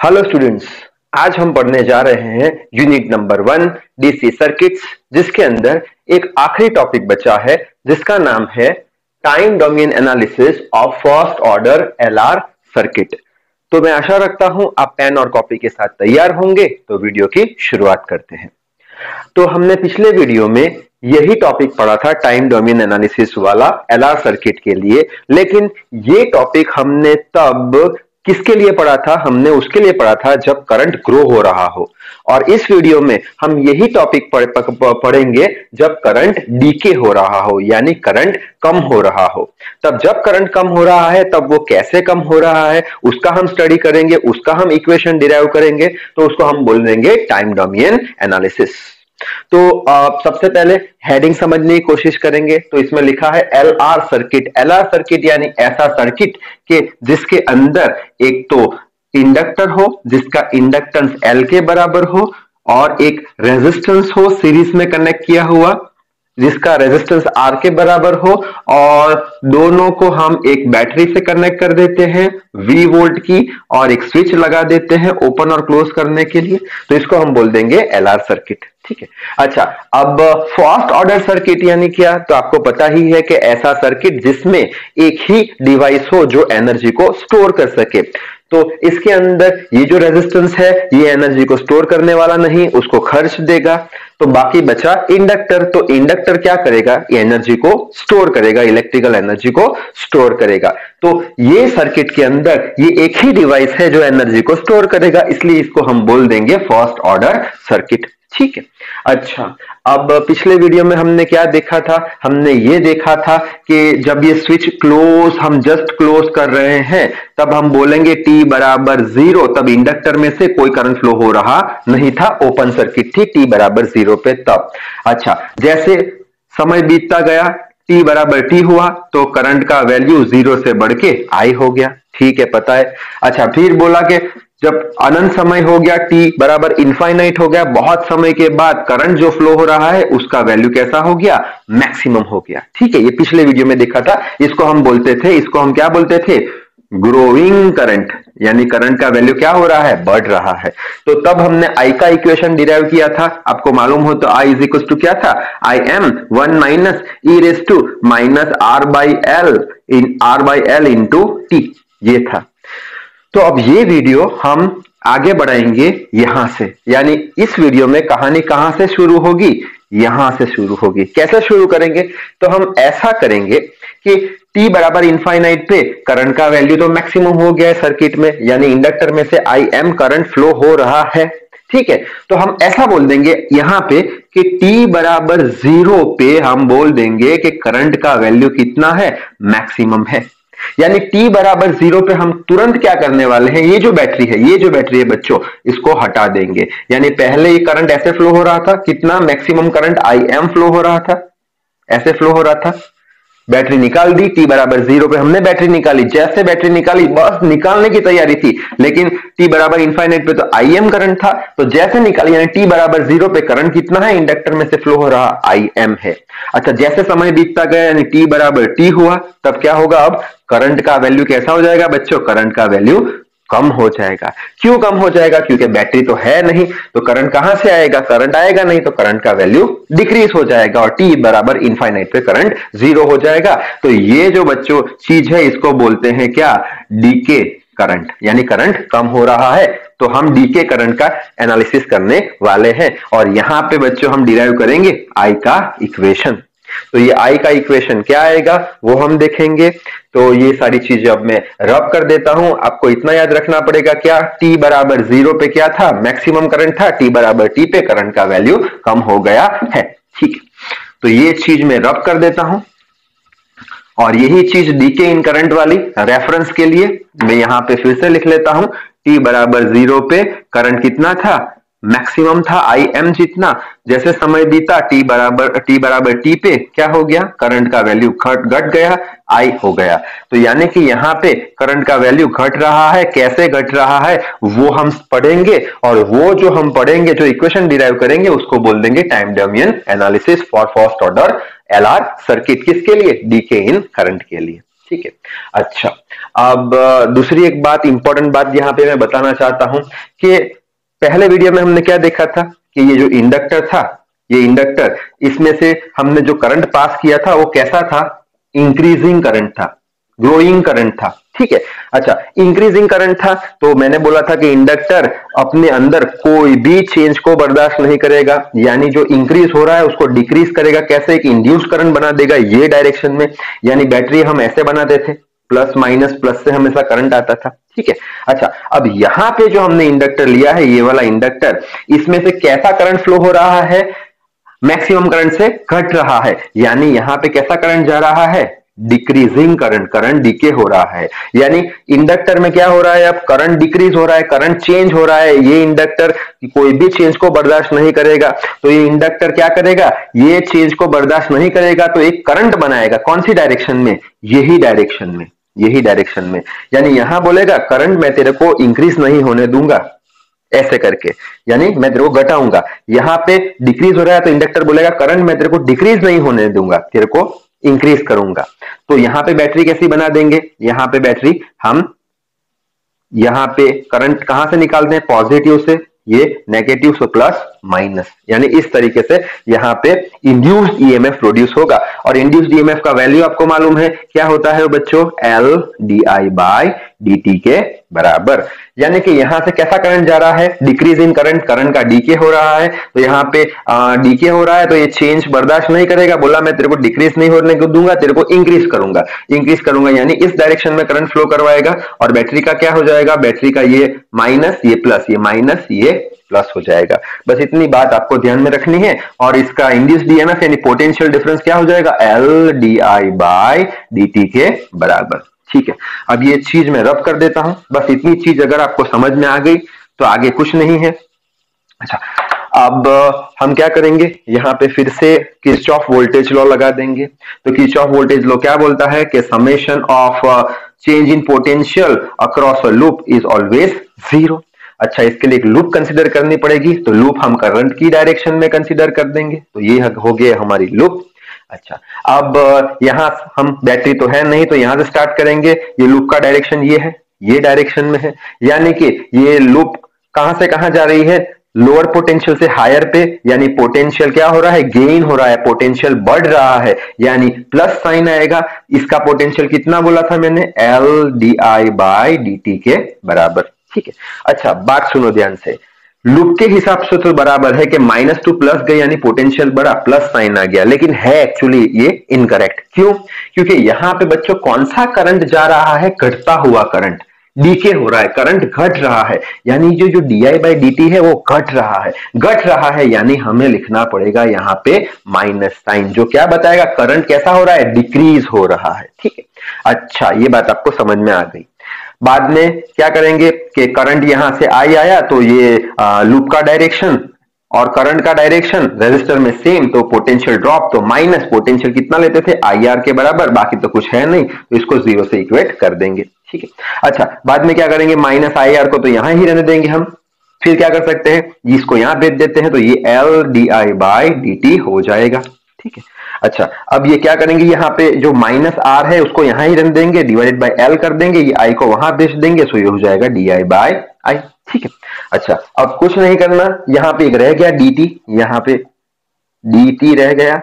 Hello students आज हम पढ़ने जा रहे हैं unit number one DC circuits जिसके अंदर एक आखिरी टॉपिक बचा है, जिसका नाम है time domain analysis of first order LR circuit तो मैं आशा रखता हूँ आप पेन और कॉपी के साथ तैयार होंगे तो वीडियो की शुरुआत करते हैं। तो हमने पिछले वीडियो में यही टॉपिक पढ़ा था टाइम डोमेन एनालिसिस वाला एलआर सर्किट के लिए, लेकिन ये टॉपिक हमने तब किसके लिए पढ़ा था? हमने उसके लिए पढ़ा था जब करंट ग्रो हो रहा हो। और इस वीडियो में हम यही टॉपिक पढ़ेंगे जब करंट डीके हो रहा हो, यानी करंट कम हो रहा हो। तब जब करंट कम हो रहा है, तब वो कैसे कम हो रहा है, उसका हम स्टडी करेंगे, उसका हम इक्वेशन डिराइव करेंगे तो उसको हम बोल देंगे टाइम डोमियन एनालिसिस तो आप सबसे पहले हेडिंग समझने की कोशिश करेंगे। तो इसमें लिखा है L R circuit L R circuit यानी ऐसा सर्किट के जिसके अंदर एक तो इंडक्टर हो, जिसका इंडक्टेंस एल के बराबर हो और एक रेजिस्टेंस हो सीरीज़ में कनेक्ट किया हुआ। जिसका रेजिस्टेंस आर के बराबर हो और दोनों को हम एक बैटरी से कनेक्ट कर देते हैं वी वोल्ट की और एक स्विच लगा देते हैं ओपन और क्लोज करने के लिए। तो इसको हम बोल देंगे एल आर सर्किट ठीक है? अच्छा अब फ़र्स्ट ऑर्डर सर्किट यानी क्या? तो आपको पता ही है कि ऐसा सर्किट जिसमें एक ही डिवाइस हो जो एनर्जी को स्टोर कर सके। तो इसके अंदर ये जो रेजिस्टेंस है, ये एनर्जी को स्टोर करने वाला नहीं, उसको खर्च देगा। तो बाकी बचा इंडक्टर तो इंडक्टर क्या करेगा? एनर्जी को स्टोर करेगा, इलेक्ट्रिकल एनर्जी को स्टोर करेगा। तो ये सर्किट के अंदर ये एक ही डिवाइस है जो एनर्जी को स्टोर करेगा, इसलिए इसको हम बोल देंगे फ़र्स्ट ऑर्डर सर्किट। ठीक है? अच्छा अब पिछले वीडियो में हमने क्या देखा था? हमने ये देखा था कि जब ये स्विच क्लोज, हम जस्ट क्लोज कर रहे हैं, तब हम बोलेंगे T बराबर ज़ीरो तब इंडक्टर में से कोई करंट फ्लो हो रहा नहीं था ओपन सर्किट थी, T बराबर ज़ीरो पे तब। अच्छा जैसे समय बीतता गया, T बराबर टी हुआ तो करंट का वैल्यू ज़ीरो से बढ़ के आई हो गया। ठीक है, पता है? अच्छा फिर बोला कि जब अनंत समय हो गया टी बराबर इनफाइनाइट हो गया, बहुत समय के बाद करंट जो फ्लो हो रहा है, उसका वैल्यू कैसा हो गया? मैक्सिमम हो गया। ठीक है, ये पिछले वीडियो में देखा था, इसको हम बोलते थे, इसको हम क्या बोलते थे? ग्रोइंग करंट यानी करंट का वैल्यू क्या हो रहा है? बढ़ रहा है। तो तब हमने आई का इक्वेशन डिराइव किया था। आपको मालूम हो तो आई इज़ इक्वल टू क्या था? I M one minus e raise to minus R by L in R by L into T ये था। तो अब ये वीडियो हम आगे बढ़ाएँगे यहाँ से। यानी इस वीडियो में कहानी कहाँ से शुरू होगी? यहाँ से शुरू होगी। कैसे शुरू करेंगे? तो हम ऐसा करेंगे कि t बराबर इनफाइनाइट पे करंट का वैल्यू तो मैक्सिमम हो गया है सर्किट में, यानी इंडक्टर में से आई एम करंट फ्लो हो रहा है। ठीक है? तो हम ऐसा बोल देंगे यहाँ पे कि t बराबर ज़ीरो पे हम बोल देंगे कि करंट का वैल्यू कितना है? मैक्सिमम है। यानी t बराबर ज़ीरो पे हम तुरंत क्या करने वाले हैं? ये जो बैटरी है, ये जो बैटरी है बच्चों, इसको हटा देंगे। यानी पहले ये करंट ऐसे फ्लो हो रहा था, कितना maximum current I M flow हो रहा था? ऐसे फ्लो हो रहा था। बैटरी निकाल दी टी बराबर ज़ीरो पे हमने बैटरी निकाली। जैसे बैटरी निकाली, बस निकालने की तैयारी थी, लेकिन टी बराबर इन्फाइनेट पे तो आई एम करंट था। तो जैसे निकाली, यानी टी बराबर ज़ीरो पे करंट कितना है? इंडक्टर में से फ्लो हो रहा आई एम है। अच्छा जैसे समय बीतता गया, यानी टी बराबर टी हुआ, तब क्या होगा? अब करंट का वैल्यू कैसा हो जाएगा बच्चों? करंट का वैल्यू कम हो जाएगा। क्यों कम हो जाएगा? क्योंकि बैटरी तो है नहीं तो करंट कहाँ से आएगा? करंट आएगा नहीं तो करंट का वैल्यू डिक्रीज हो जाएगा और टी बराबर इनफाइनाइट पे करंट ज़ीरो हो जाएगा। तो ये जो बच्चों, चीज़ है, इसको बोलते हैं क्या? डीके करंट यानी करंट कम हो रहा है। तो हम डीके करंट का एनालिसिस करने वाले हैं। और यहाँ पे बच्चों, हम डिराइव करेंगे आई का इक्वेशन तो ये आई का इक्वेशन क्या आएगा? वो हम देखेंगे। तो ये सारी चीज़ें अब मैं रब कर देता हूँ। आपको इतना याद रखना पड़ेगा क्या? टी बराबर ज़ीरो पे क्या था? मैक्सिमम करंट था। टी बराबर टी पे करंट का वैल्यू कम हो गया है। ठीक। तो ये चीज़ मैं रब कर देता हूँ। और यही चीज़ डीके इन करंट वाली रेफरेंस के लिए मैं यहाँ पे फिर से लिख लेता हूँ। टी बराबर ज़ीरो पे करंट कितना था? मैक्सिमम था आई एम जितना। जैसे समय बीता टी बराबर टी बराबर टी पे क्या हो गया? करंट का वैल्यू घट घट गया आई हो गया। तो यानी कि यहाँ पे करंट का वैल्यू घट रहा है। कैसे घट रहा है? वो हम पढ़ेंगे और वो जो हम पढ़ेंगे, जो इक्वेशन डिराइव करेंगे, उसको बोल देंगे time domain analysis for first order L circuit किसके लिए? डीके इन करंट के लिए। ठीक है। अच्छा अब दूसरी एक बात इंपॉर्टेंट बात यहाँ पे मैं बताना चाहता हूँ कि पहले वीडियो में हमने क्या देखा था कि ये जो इंडक्टर था, ये इंडक्टर, इसमें से हमने जो करंट पास किया था, वो कैसा था? इंक्रीजिंग करंट था ग्रोइंग करंट था, ठीक है? अच्छा इंक्रीजिंग करंट था तो मैंने बोला था कि इंडक्टर अपने अंदर कोई भी चेंज को बर्दाश्त नहीं करेगा, यानी जो इंक्रीज हो रहा है उसको डिक्रीज करेगा। कैसे एक इंड्यूस करंट बना देगा ये डायरेक्शन में? यानी बैटरी हम ऐसे बनाते थे प्लस माइनस प्लस से हमेशा करंट आता था, ठीक है? अच्छा अब यहाँ पे जो हमने इंडक्टर लिया है, ये वाला इंडक्टर, इसमें से कैसा करंट फ्लो हो रहा है? मैक्सिमम करंट से घट रहा है, यानी यहाँ पे कैसा करंट जा रहा है? डिक्रीजिंग करंट करंट डिके हो रहा है। यानी इंडक्टर में क्या हो रहा है अब? करंट डिक्रीज हो रहा है, करंट चेंज हो रहा है, ये इंडक्टर कोई भी चेंज को बर्दाश्त नहीं करेगा। तो ये इंडक्टर क्या करेगा? ये चेंज को बर्दाश्त नहीं करेगा तो एक करंट बनाएगा, कौन सी डायरेक्शन में? यही डायरेक्शन में। यही डायरेक्शन में। यानी यहाँ बोलेगा करंट मैं तेरे को इंक्रीज नहीं होने दूँगा। ऐसे करके। यानी मैं तेरे को घटाऊँगा। यहाँ पे डिक्रीज हो रहा है तो इंडक्टर बोलेगा करंट मैं तेरे को डिक्रीज नहीं होने दूँगा। तेरे को इंक्रीज करूँगा। तो यहाँ पे बैटरी कैसी बना देंगे? यहाँ पे बैटरी हम, यहाँ पे करंट कहाँ से निकालते हैं? पॉजिटिव से। ये नेगेटिव से प्लस माइनस यानी इस तरीके से यहाँ पे इंड्यूस्ड ईएमएफ प्रोड्यूस होगा। और इंड्यूस्ड ईएमएफ का वैल्यू आपको मालूम है? क्या होता है बच्चों? L D I by D T के बराबर। यानी कि यहाँ से कैसा करंट जा रहा है? डिक्रीज इन करंट करंट का डीके हो रहा है। तो यहाँ पे डीके हो रहा है तो ये चेंज बर्दाश्त नहीं करेगा। बोला, मैं तेरे को डिक्रीज नहीं होने को दूँगा, तेरे को इंक्रीज करूँगा। इंक्रीज करूँगा यानी इस डायरेक्शन में करंट फ्लो करवाएगा और बैटरी का क्या हो जाएगा? बैटरी का ये माइनस ये प्लस ये माइनस ये प्लस हो जाएगा। बस इतनी बात आपको ध्यान में रखनी है और इसका इंड्यूस डीएमएफ यानी पोटेंशियल डिफरेंस क्या हो जाएगा? L D I by D T के बराबर। ठीक है। अब ये चीज़ मैं रब कर देता हूँ। बस इतनी चीज़ अगर आपको समझ में आ गई तो आगे कुछ नहीं है। अच्छा अब हम क्या करेंगे? यहाँ पे फिर से किच ऑफ़ वोल्टेज लॉ लगा देंगे। तो किच ऑफ़ वोल्टेज लॉ क्या बोलता है कि summation of change in potential across a loop is always zero अच्छा इसके लिए एक लूप कंसिडर करनी पड़ेगी। तो लूप हम करंट की डायरेक्शन में कंसिडर कर देंगे। तो ये हो गया हमारी लूप अच्छा। अब यहाँ हम बैटरी तो है नहीं तो यहाँ से स्टार्ट करेंगे। ये लूप का डायरेक्शन ये है, ये डायरेक्शन में है। यानी कि ये लूप कहाँ से कहाँ जा रही है? लोअर पोटेंशियल से हायर पे, यानी पोटेंशियल क्या हो रहा है? गेन हो रहा है पोटेंशियल बढ़ रहा है। यानी प्लस साइन आएगा। इसका पोटेंशियल कितना बोला था मैंने? L D I by D T के बराबर। ठीक है। अच्छा बात सुनो ध्यान से। लूप के हिसाब से तो बराबर है कि माइनस टू प्लस गए यानी पोटेंशियल बढ़ा प्लस साइन आ गया, लेकिन है एक्चुअली ये इनकरेक्ट क्यों? क्योंकि यहाँ पे बच्चों कौन सा करंट जा रहा है? घटता हुआ करंट डीके हो रहा है करंट घट रहा है। यानी जो जो D I by D T है, वो घट रहा है। घट रहा है, यानी हमें लिखना पड़ेगा यहाँ पे माइनस साइन, जो क्या बताएगा? करंट कैसा हो रहा है? डिक्रीज हो रहा है। ठीक है। अच्छा ये बात आपको समझ में आ गई। बाद में क्या करेंगे कि करंट यहाँ से आई आया तो ये लूप का डायरेक्शन और करंट का डायरेक्शन रेजिस्टर में सेम तो पोटेंशियल ड्रॉप तो माइनस पोटेंशियल कितना लेते थे? आई आर के बराबर, बाकी तो कुछ है नहीं तो इसको ज़ीरो से इक्वेट कर देंगे, ठीक है? अच्छा बाद में क्या करेंगे? माइनस आई आर को तो यहाँ ही रहने देंगे हम, फिर क्या कर सकते हैं? इसको यहाँ भेज देते हैं तो ये L D I by D T हो जाएगा, ठीक है? अच्छा अब ये क्या करेंगे? यहाँ पे जो माइनस आर है, उसको यहाँ ही रन देंगे डिवाइडेड बाय एल कर देंगे, ये आई को वहाँ बेच देंगे सो ये हो जाएगा डी आई बाय आई ठीक है? अच्छा अब कुछ नहीं करना, यहाँ पे एक रह गया डी टी यहाँ पे डी टी रह गया,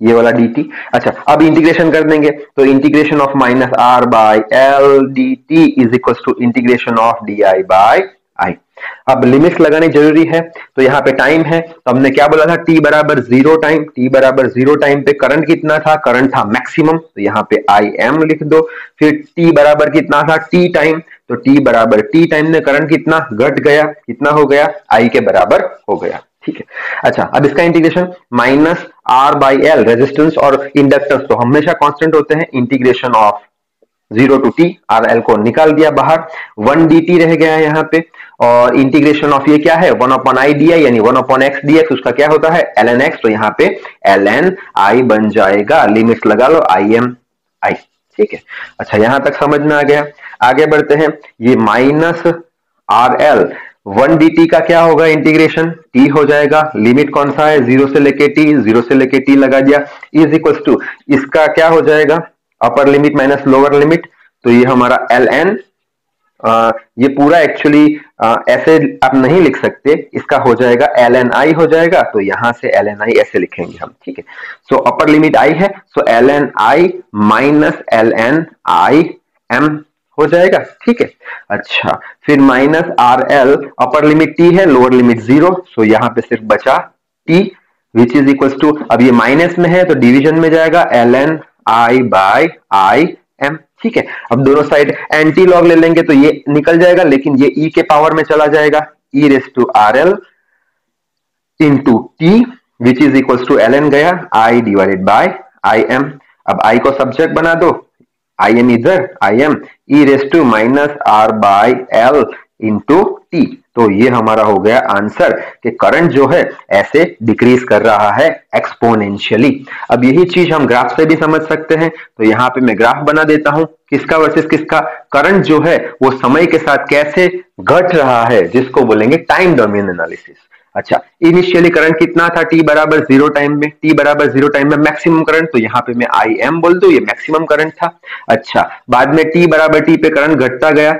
ये वाला डी टी अच्छा अब इंटीग्रेशन कर देंगे तो integration of minus R by L D T is equal to integration of D I by I. अब लिमिट्स लगानी ज़रूरी है तो यहाँ पे टाइम है। तो हमने क्या बोला था? टी बराबर ज़ीरो टाइम टी बराबर ज़ीरो टाइम पे करंट कितना था? करंट था मैक्सिमम तो यहाँ पे आई एम लिख दो। फिर टी बराबर कितना था? टी टाइम तो टी बराबर टी टाइम में करंट कितना? घट गया। कितना हो गया? आई के बराबर हो गया। ठीक है। अच्छा अब इसका integration minus R by L resistance और इंडक्टेंस तो हमेशा कांस्टेंट होते हैं। Integration of zero to T R L को निकाल दिया बाहर। वन डी टी रह गया यहाँ पे। और इंटीग्रेशन ऑफ़ ये क्या है? One upon I D I यानी one upon X D X उसका क्या होता है? एल एन एक्स तो यहाँ पे एल एन आई बन जाएगा। लिमिट लगा लो आई एम आई ठीक है? अच्छा यहाँ तक समझ में आ गया। आगे बढ़ते हैं। ये minus R L one D T का क्या होगा इंटीग्रेशन टी हो जाएगा। लिमिट कौन सा है? ज़ीरो से लेके टी ज़ीरो से लेके टी लगा दिया। इज़ इक्वल टू इसका क्या हो जाएगा? Upper limit minus lower limit तो ये हमारा एल एन ये पूरा एक्चुअली ऐसे आप नहीं लिख सकते, इसका हो जाएगा एल एन आई हो जाएगा तो यहाँ से एल एन आई ऐसे लिखेंगे हम, ठीक है? सो अपर लिमिट आई है so L N I minus L N I M हो जाएगा, ठीक है? अच्छा फिर minus R L upper limit T है लोअर लिमिट ज़ीरो सो यहाँ पे सिर्फ़ बचा T which is equal to अब ये माइनस में है तो डिविजन में जाएगा L N I by I ठीक है? अब दोनों साइड एंटी लॉग ले लेंगे तो ये निकल जाएगा, लेकिन ये ई e के पावर में चला जाएगा e raise to R L into T which is equal to L N गया I divided by I M अब आई को सब्जेक्ट बना दो आई एम इधर I M e raise to minus R by L into T तो ये हमारा हो गया आंसर कि करंट जो है ऐसे डिक्रीज कर रहा है एक्सपोनेंशियली। अब यही चीज़ हम ग्राफ से भी समझ सकते हैं। तो यहाँ पे मैं ग्राफ बना देता हूँ किसका वर्सेस किसका। करंट जो है वो समय के साथ कैसे घट रहा है, जिसको बोलेंगे टाइम डोमेन एनालिसिस अच्छा इनिशियली करंट कितना था? टी बराबर ज़ीरो टाइम में। टी बराबर ज़ीरो टाइम में मैक्सिमम करंट तो यहाँ पे मैं आई एम बोल दू, ये मैक्सिमम करंट था। अच्छा बाद में टी बराबर टी पे करंट घटता गया।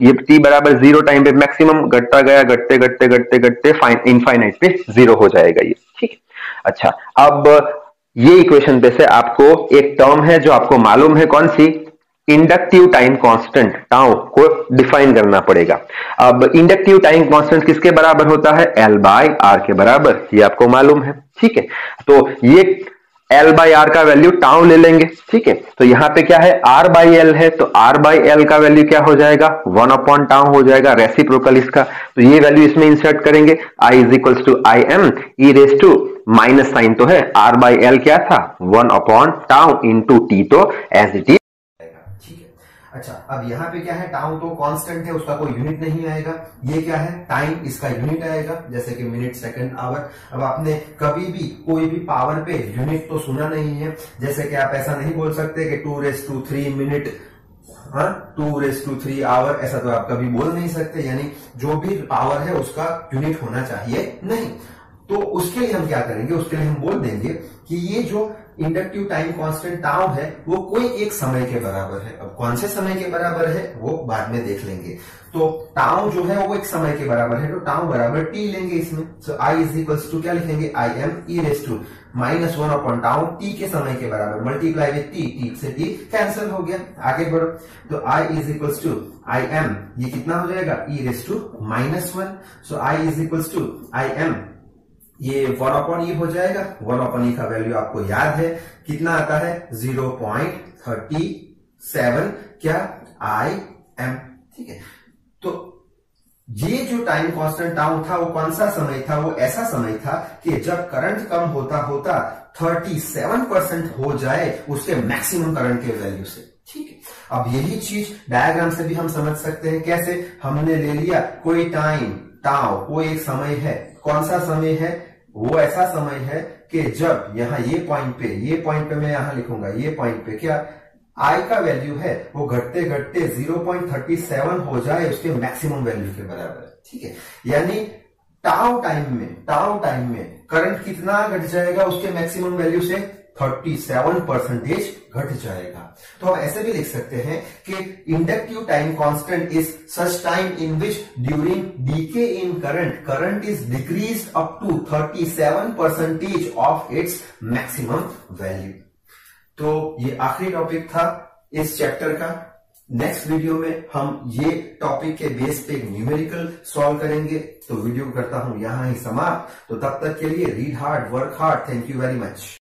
ये टी बराबर ज़ीरो टाइम पे मैक्सिमम घटता गया, घटते घटते घटते घटते इनफाइनाइट पे ज़ीरो हो जाएगा ये। ठीक अच्छा अब ये इक्वेशन पे से आपको एक टर्म है जो आपको मालूम है कौन सी? इंडक्टिव टाइम कांस्टेंट टाउ को डिफाइन करना पड़ेगा। अब इंडक्टिव टाइम कांस्टेंट किसके बराबर होता है? एल बाय आर के बराबर, ये आपको मालूम है। ठीक है? तो ये एल बाई आर का वैल्यू टाउ ले लेंगे, ठीक है? तो यहाँ पे क्या है? आर बाई एल है तो आर बाई एल का वैल्यू क्या हो जाएगा? वन अपॉन टाउ हो जाएगा रेसिप्रोकल इसका। तो ये वैल्यू इसमें इंसर्ट करेंगे। I is equals to I M e raise to minus sign तो है। आर बाई एल क्या था? One upon tau into T तो इट इज़ अच्छा अब यहाँ पे क्या है? टाउ तो कांस्टेंट है, उसका कोई यूनिट नहीं आएगा। ये क्या है? टाइम इसका यूनिट आएगा, जैसे कि मिनट सेकंड आवर अब आपने कभी भी कोई भी पावर पे यूनिट तो सुना नहीं है। जैसे कि आप ऐसा नहीं बोल सकते कि two raise to three minute हाँ? Two raise to three hour ऐसा तो आप कभी बोल नहीं सकते। यानी जो भी पावर है, उसका यूनिट होना चाहिए नहीं। तो उसके लिए हम क्या करेंगे? उसके लिए हम बोल देंगे कि ये जो इंडक्टिव टाइम कांस्टेंट टाउ है, वो कोई एक समय के बराबर है। अब कौन से समय के बराबर है, वो बाद में देख लेंगे। तो टाउ जो है, वो एक समय के बराबर है तो टाउ बराबर टी लेंगे इसमें। So I is equal to क्या लिखेंगे? I M e raise to minus one upon tau T के समय के बराबर। मल्टीप्लाई विथ टी टी से टी कैंसिल हो गया। आगे बढ़ो। तो I is equal to I M ये कितना हो जाएगा? E raise to minus one so I is equal to I M ये वन अपॉन ई हो जाएगा। वन अपॉन ई का वैल्यू आपको याद है। कितना आता है? ज़ीरो पॉइंट थर्टी सेवन क्या? आई एम ठीक है। तो ये जो टाइम कांस्टेंट टाउन था, वो कौन सा समय था? वो ऐसा समय था कि जब करंट कम होता होता 37 परसेंट हो जाए, उसके मैक्सिमम करंट के वैल्यू से, ठीक है। अब यही चीज़ डायग्राम से भी हम समझ सकते हैं कैसे हमने ले लिया। कोई टाइम टाव कोई एक समय है। कौन सा समय है? वो ऐसा समय है कि जब यहाँ ये पॉइंट पे, ये पॉइंट पे मैं यहाँ लिखूँगा, ये पॉइंट पे। क्या आई का वैल्यू है? वो घटते घटते 0.37 हो जाए, उसके मैक्सिमम वैल्यू के बराबर ठीक है? यानी टाउ टाइम में टाउ टाइम में करंट कितना घट जाएगा, उसके मैक्सिमम वैल्यू से? 37 परसेंटेज घट जाएगा। तो हम ऐसे भी लिख सकते हैं कि inductive time constant is such time in which during decay in current current is decrease up to 37 percentage of its maximum value तो ये आखिरी टॉपिक था इस चैप्टर का। नेक्स्ट वीडियो में हम ये टॉपिक के बेस पे न्यूमेरिकल सॉल्व करेंगे। तो वीडियो करता हूँ, यहाँ ही समाप्त। तो तब तक के लिए read hard work hard thank you very much